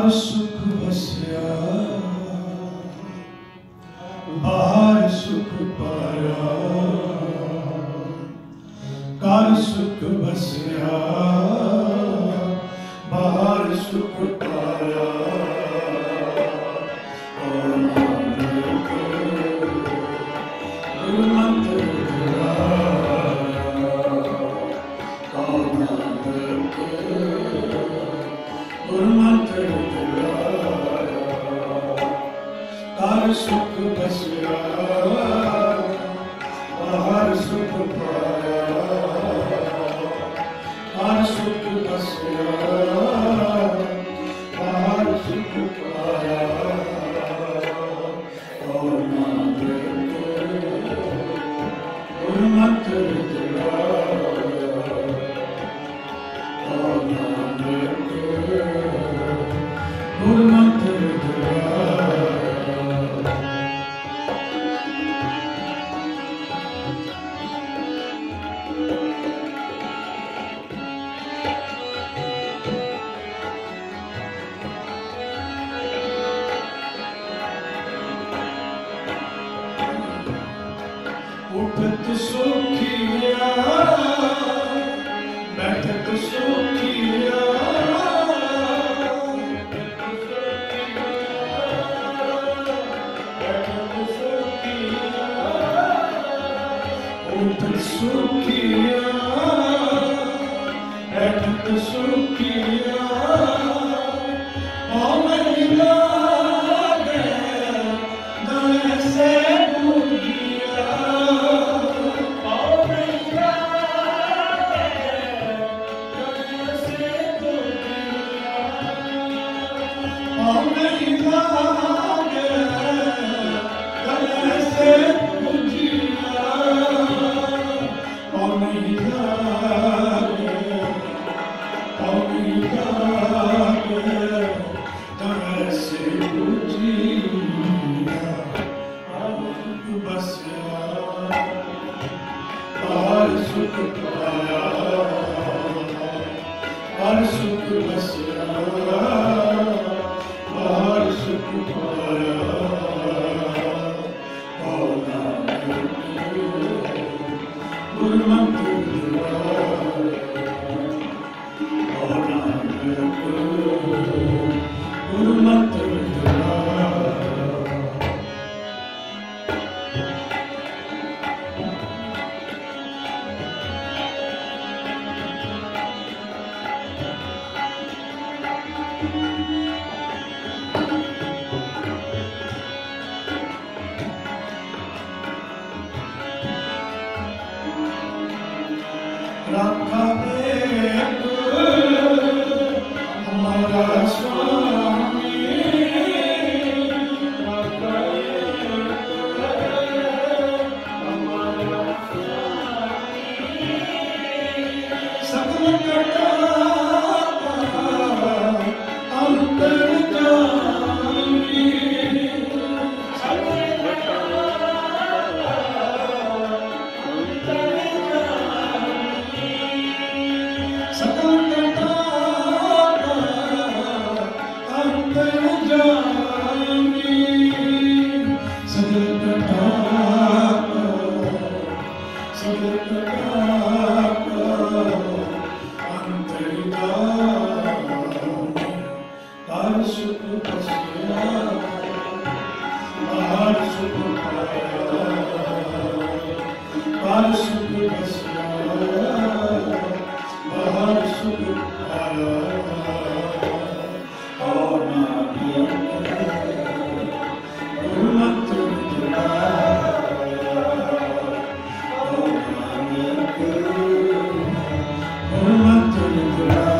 ਘਰ ਸੁਖ ਵਸਿਆ ਬਾਹਰ ਸੁਖ ਪਾਇਆ ਘਰ ਸੁਖ ਵਸਿਆ ਬਾਹਰ ਸੁਖ ਪਾਇਆ ਸੁਖ ਵਸਿਆ ਬਾਹਰ ਸੁਖ ਪਾਇਆ। ਘਰ ਸੁਖ ਵਸਿਆ ਬਾਹਰ ਸੁਖ ਪਾਇਆ। ਔਰ ਨਾਨਕ ਗੁਰਮਤਿ उठत सुखिया बैठत सुखिया उठत सुखिया बैठत सुखिया Hallelujah.